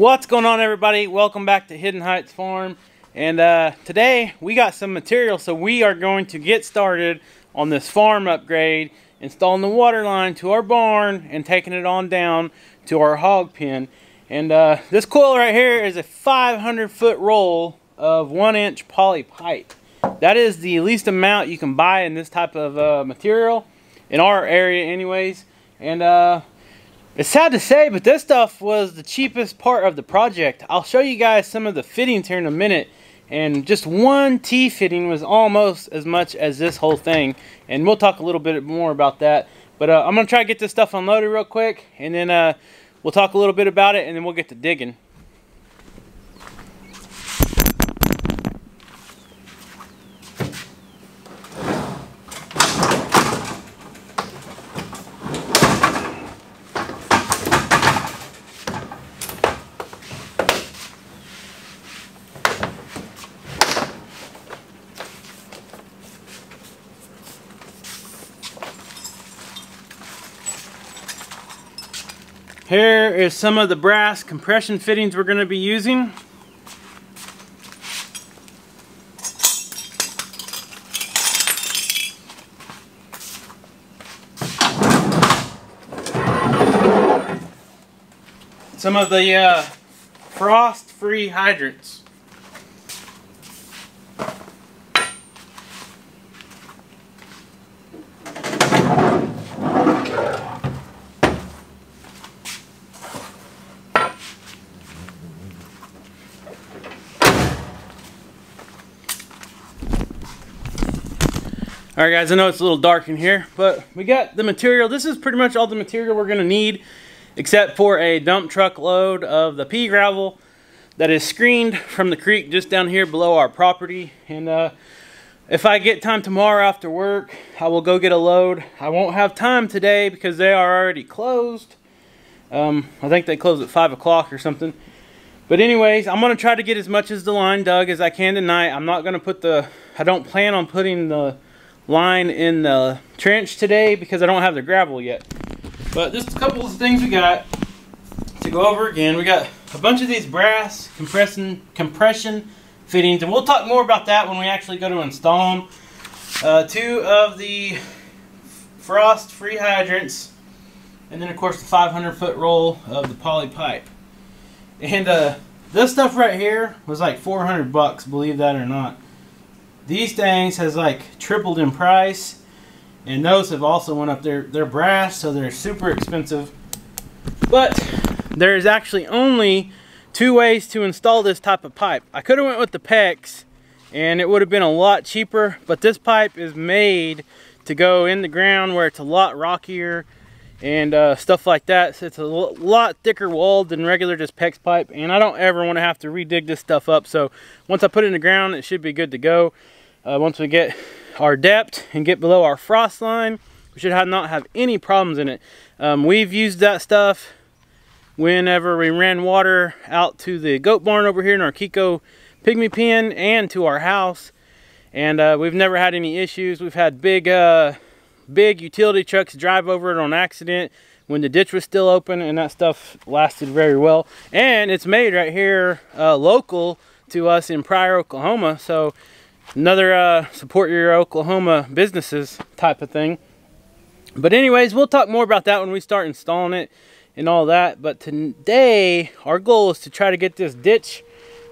What's going on everybody? Welcome back to Hidden Heights Farm. And uh, today we got some material so we are going to get started on this farm upgrade, installing the water line to our barn and taking it on down to our hog pen. And uh, this coil right here is a 500 foot roll of one inch poly pipe. That is the least amount you can buy in this type of uh, material in our area anyways. And uh, it's sad to say, but this stuff was the cheapest part of the project. I'll show you guys some of the fittings here in a minute. And just one T-fitting was almost as much as this whole thing. And we'll talk a little bit more about that. But uh, I'm going to try to get this stuff unloaded real quick. And then uh, we'll talk a little bit about it. And then we'll get to digging. Here is some of the brass compression fittings we're going to be using. Some of the uh, frost-free hydrants. All right, guys, I know it's a little dark in here, but we got the material. This is pretty much all the material we're gonna need, except for a dump truck load of the pea gravel that is screened from the creek just down here below our property. And uh, if I get time tomorrow after work, I will go get a load. I won't have time today because they are already closed. Um, I think they close at 5 o'clock or something. But anyways, I'm going to try to get as much as the line dug as I can tonight. I'm not going to put the, I don't plan on putting the line in the trench today because I don't have the gravel yet. But just a couple of things we got to go over again. We got a bunch of these brass compression, compression fittings, and we'll talk more about that when we actually go to install them. Uh, two of the frost-free hydrants, and then of course the 500 foot roll of the poly pipe. And uh, this stuff right here was like 400 bucks, believe that or not. These things has like tripled in price. And those have also went up. They're, they're brass, so they're super expensive. But there's actually only two ways to install this type of pipe. I could have went with the PEX and it would have been a lot cheaper, but this pipe is made to go in the ground where it's a lot rockier and uh, stuff like that. So it's a lot thicker walled than regular just PEX pipe and I don't ever want to have to redig this stuff up. So once I put it in the ground, it should be good to go uh, once we get our depth and get below our frost line we should have not have any problems in it. Um, we've used that stuff whenever we ran water out to the goat barn over here in our Kiko pygmy pen and to our house. And uh, we've never had any issues. We've had big uh, big utility trucks drive over it on accident when the ditch was still open and that stuff lasted very well. And it's made right here uh, local to us in Pryor Oklahoma. So another uh, support your Oklahoma businesses type of thing. But anyways, we'll talk more about that when we start installing it and all that. But today, our goal is to try to get this ditch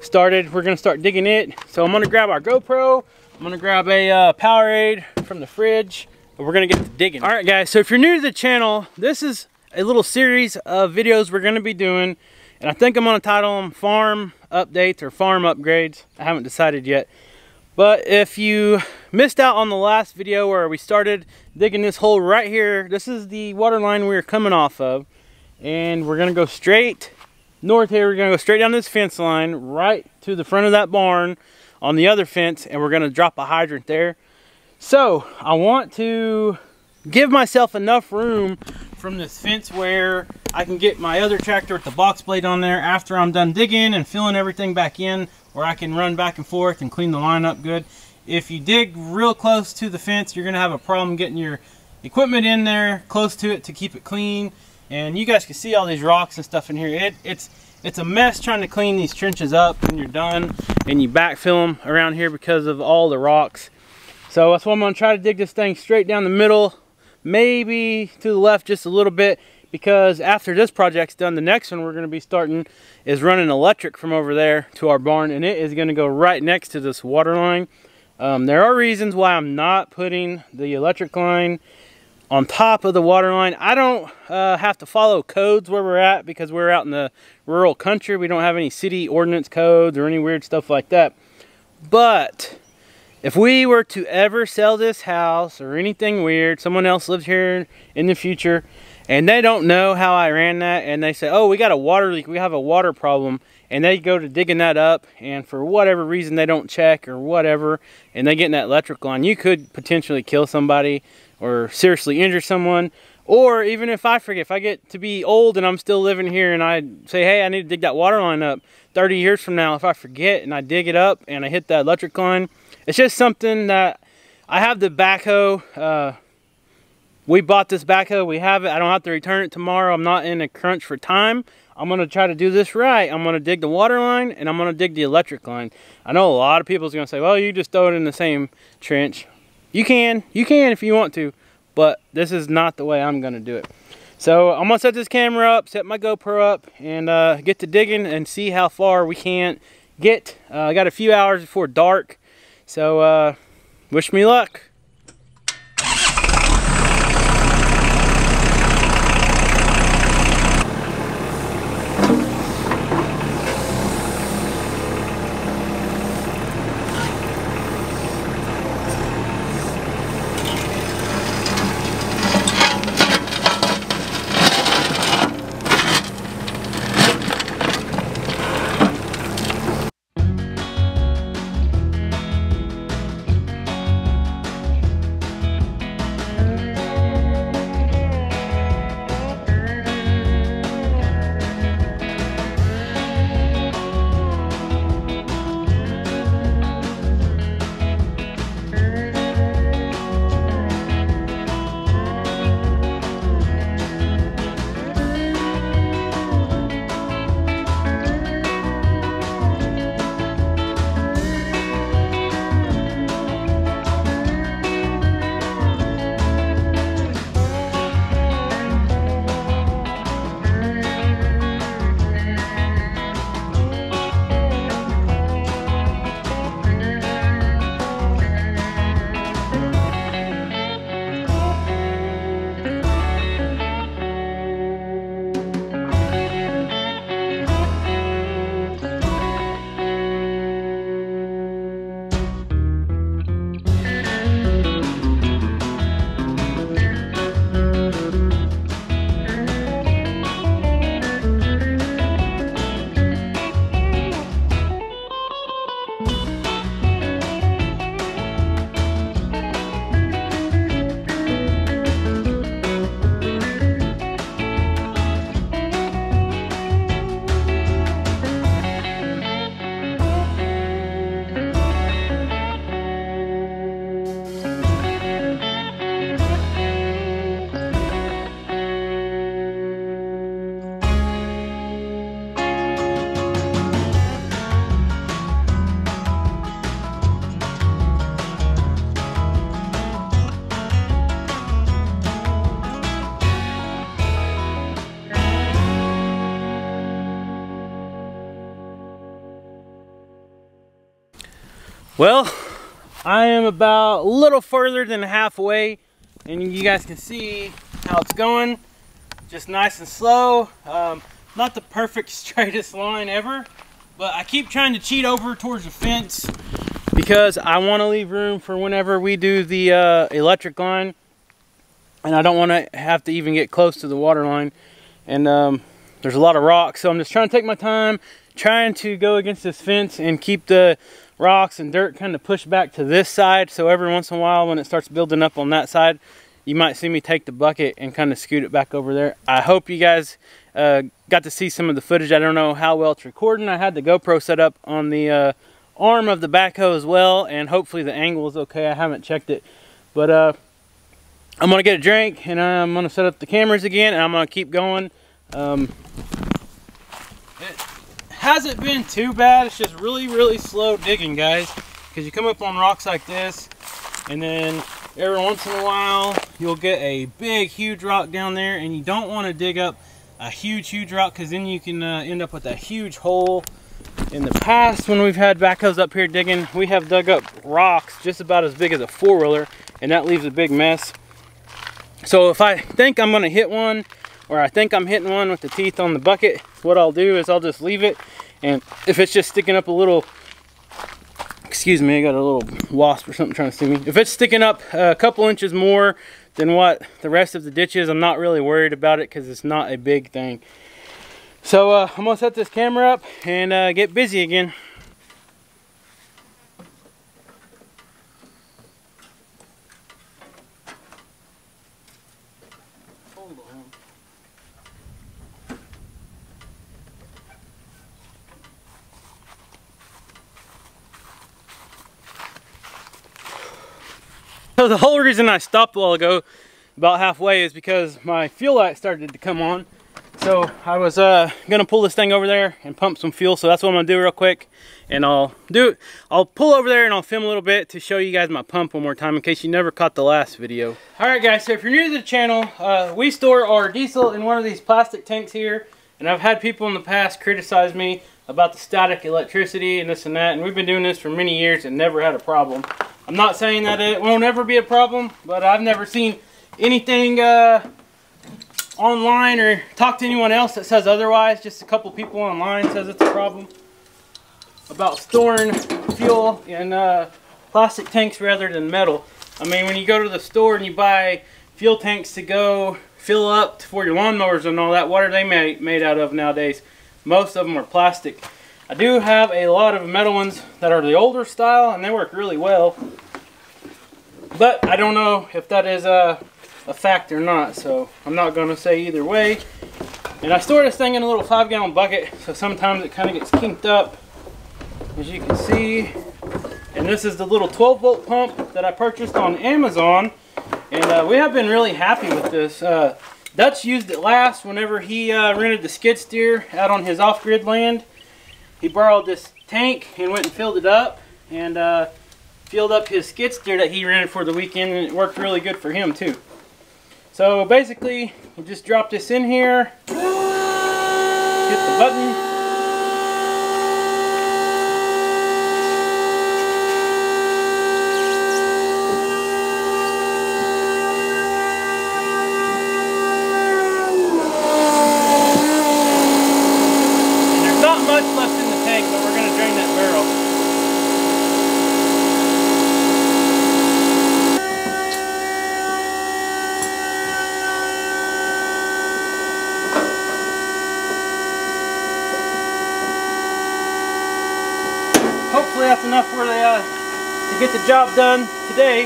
started. We're going to start digging it. So I'm going to grab our GoPro. I'm to grab a uh, Powerade from the fridge. We're going to get to digging. All right, guys. So if you're new to the channel, this is a little series of videos we're going to be doing. And I think I'm to title them Farm Updates or Farm Upgrades. I haven't decided yet. But if you missed out on the last video where we started digging this hole right here, this is the water line we are coming off of. And we're gonna go straight north here. We're gonna go straight down this fence line right to the front of that barn on the other fence and we're gonna drop a hydrant there. So I want to give myself enough room from this fence where I can get my other tractor with the box blade on there after I'm done digging and filling everything back in where I can run back and forth and clean the line up good. If you dig real close to the fence, you're going to have a problem getting your equipment in there close to it to keep it clean. And you guys can see all these rocks and stuff in here. It, it's it's a mess trying to clean these trenches up when you're done and you backfill them around here because of all the rocks. So that's why I'm gonna try to dig this thing straight down the middle, maybe to the left just a little bit because after this project's done, the next one we're gonna be starting is running electric from over there to our barn and it is gonna go right next to this water line. Um, there are reasons why I'm not putting the electric line on top of the water line. I don't uh, have to follow codes where we're at because we're out in the rural country. We don't have any city ordinance codes or any weird stuff like that. But if we were to ever sell this house or anything weird, someone else lives here in the future and they don't know how I ran that and they say, oh, we got a water leak, we have a water problem and they go to digging that up and for whatever reason they don't check or whatever and they get in that electric line, you could potentially kill somebody or seriously injure someone. Or even if I forget, if I get to be old and I'm still living here and I say, hey, I need to dig that water line up 30 years from now, if I forget and I dig it up and I hit that electric line, it's just something that I have the backhoe. Uh, we bought this backhoe, we have it. I don't have to return it tomorrow. I'm not in a crunch for time. I'm gonna try to do this right. I'm gonna dig the water line and I'm gonna dig the electric line. I know a lot of people's gonna say, well, you just throw it in the same trench. You can, you can if you want to, but this is not the way I'm gonna do it. So I'm gonna set this camera up, set my GoPro up, and uh, get to digging and see how far we can get. Uh, I got a few hours before dark, so uh, wish me luck. Well, I am about a little further than halfway and you guys can see how it's going. Just nice and slow. Um, not the perfect straightest line ever, but I keep trying to cheat over towards the fence because I want to leave room for whenever we do the uh, electric line and I don't want to have to even get close to the water line and um, there's a lot of rocks so I'm just trying to take my time trying to go against this fence and keep the rocks and dirt kind of push back to this side. So every once in a while when it starts building up on that side, you might see me take the bucket and kind of scoot it back over there. I hope you guys uh, got to see some of the footage. I don't know how well it's recording. I had the GoPro set up on the uh, arm of the backhoe as well, and hopefully the angle is okay. I haven't checked it. But uh, I'm to get a drink, and I'm going to set up the cameras again, and I'm to keep going. Um, hasn't been too bad. It's just really, really slow digging, guys. Because you come up on rocks like this, and then every once in a while, you'll get a big, huge rock down there, and you don't want to dig up a huge, huge rock, because then you can uh, end up with a huge hole. In the past, when we've had backhoes up here digging, we have dug up rocks just about as big as a four-wheeler, and that leaves a big mess. So if I think I'm gonna hit one, or I think I'm hitting one with the teeth on the bucket, what I'll do is I'll just leave it. And if it's just sticking up a little, excuse me, I got a little wasp or something trying to sting me. If it's sticking up a couple inches more than what the rest of the ditch is, I'm not really worried about it because it's not a big thing. So uh, I'm gonna set this camera up and uh, get busy again. So the whole reason I stopped a while ago, about halfway, is because my fuel light started to come on. So I was uh, gonna pull this thing over there and pump some fuel. So that's what I'm gonna do real quick. And I'll do it. I'll pull over there and I'll film a little bit to show you guys my pump one more time in case you never caught the last video. All right guys, so if you're new to the channel, uh, we store our diesel in one of these plastic tanks here. And I've had people in the past criticize me about the static electricity and this and that. And we've been doing this for many years and never had a problem. I'm not saying that it won't ever be a problem, but I've never seen anything uh, online or talked to anyone else that says otherwise. Just a couple people online says it's a problem about storing fuel in uh, plastic tanks rather than metal. I mean, when you go to the store and you buy fuel tanks to go fill up for your lawnmowers and all that, what are they made out of nowadays? Most of them are plastic. I do have a lot of metal ones that are the older style and they work really well. But I don't know if that is a, a fact or not, so I'm not going to say either way. And I store this thing in a little five gallon bucket, so sometimes it kind of gets kinked up, as you can see. And this is the little 12 volt pump that I purchased on Amazon. And uh, we have been really happy with this. Uh, Dutch used it last whenever he uh, rented the skid steer out on his off-grid land he borrowed this tank and went and filled it up and uh, filled up his skid steer that he rented for the weekend and it worked really good for him too. So basically, you just drop this in here, hit the button, job done today.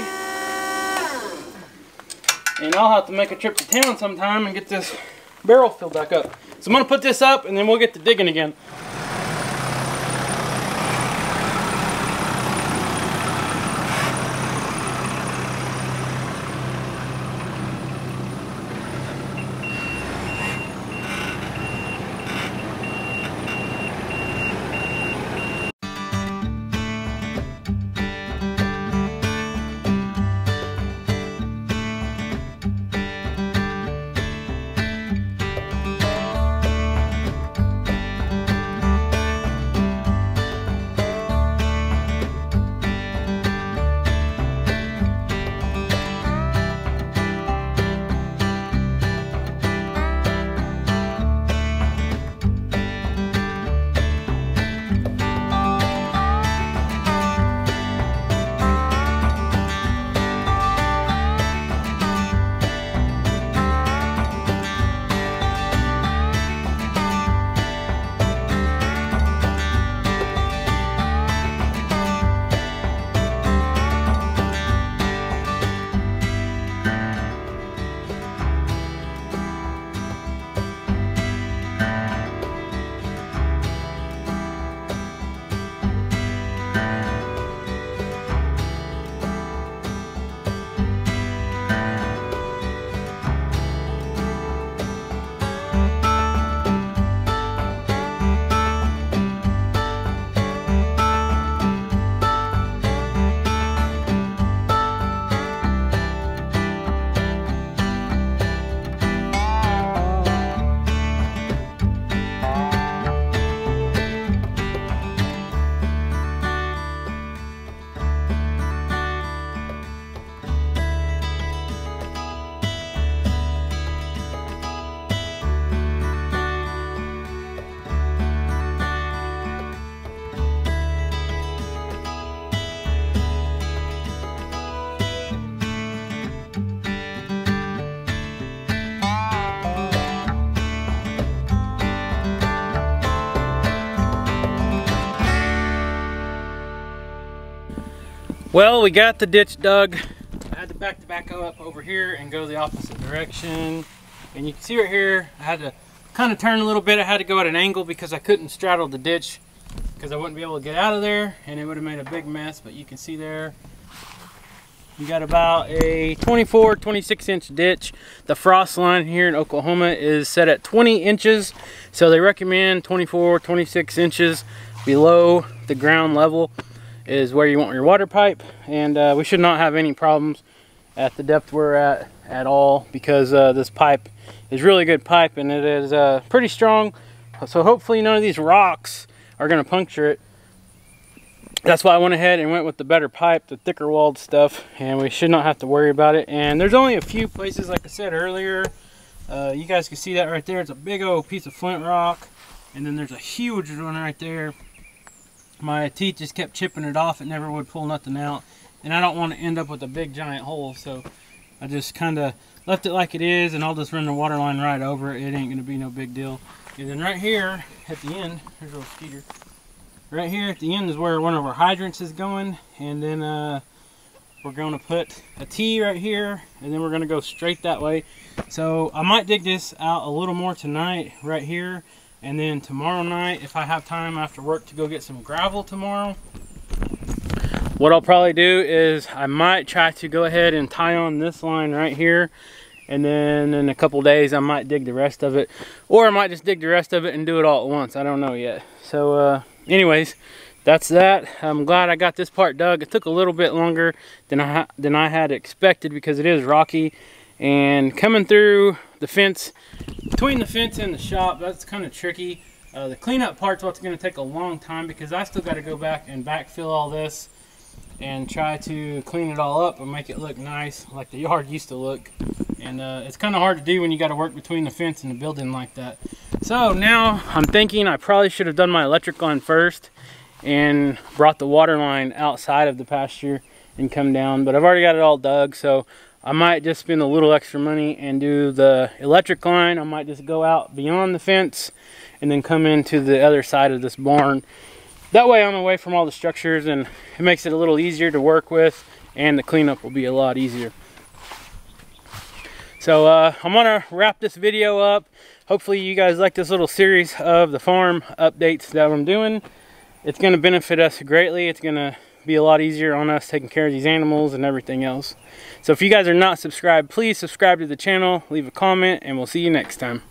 And I'll have to make a trip to town sometime and get this barrel filled back up. So I'm going to put this up and then we'll get to digging again. Well, we got the ditch dug. I had to back the backhoe up over here and go the opposite direction. And you can see right here, I had to kind of turn a little bit. I had to go at an angle because I couldn't straddle the ditch because I wouldn't be able to get out of there and it would have made a big mess. But you can see there, we got about a 24, 26 inch ditch. The frost line here in Oklahoma is set at 20 inches. So they recommend 24, 26 inches below the ground level is where you want your water pipe and uh, we should not have any problems at the depth we're at at all because uh, this pipe is really good pipe and it is uh, pretty strong. So hopefully none of these rocks are going to puncture it. That's why I went ahead and went with the better pipe the thicker walled stuff and we should not have to worry about it. And there's only a few places like I said earlier uh, you guys can see that right there. It's a big old piece of flint rock and then there's a huge one right there my teeth just kept chipping it off. It never would pull nothing out. And I don't want to end up with a big giant hole. So I just kind of left it like it is and I'll just run the water line right over it. It ain't going to be no big deal. And then right here at the end, here's a little skeeter. Right here at the end is where one of our hydrants is going. And then uh, we're going to put a T right here. And then we're going to go straight that way. So I might dig this out a little more tonight right here and then tomorrow night, if I have time after work to go get some gravel tomorrow, what I'll probably do is I might try to go ahead and tie on this line right here. And then in a couple days, I might dig the rest of it. Or I might just dig the rest of it and do it all at once. I don't know yet. So uh, anyways, that's that. I'm glad I got this part dug. It took a little bit longer than I, than I had expected because it is rocky. And coming through the fence between the fence and the shop, that's kind of tricky. Uh, the cleanup part's what's going to take a long time because I still got to go back and backfill all this and try to clean it all up and make it look nice like the yard used to look. And uh, it's kind of hard to do when you got to work between the fence and the building like that. So now I'm thinking I probably should have done my electric line first and brought the water line outside of the pasture and come down. But I've already got it all dug, so I might just spend a little extra money and do the electric line. I might just go out beyond the fence and then come into the other side of this barn. That way I'm away from all the structures and it makes it a little easier to work with and the cleanup will be a lot easier. So uh, I'm gonna wrap this video up. Hopefully you guys like this little series of the farm updates that I'm doing. It's gonna benefit us greatly. It's gonna be a lot easier on us taking care of these animals and everything else. So if you guys are not subscribed, please subscribe to the channel, leave a comment, and we'll see you next time.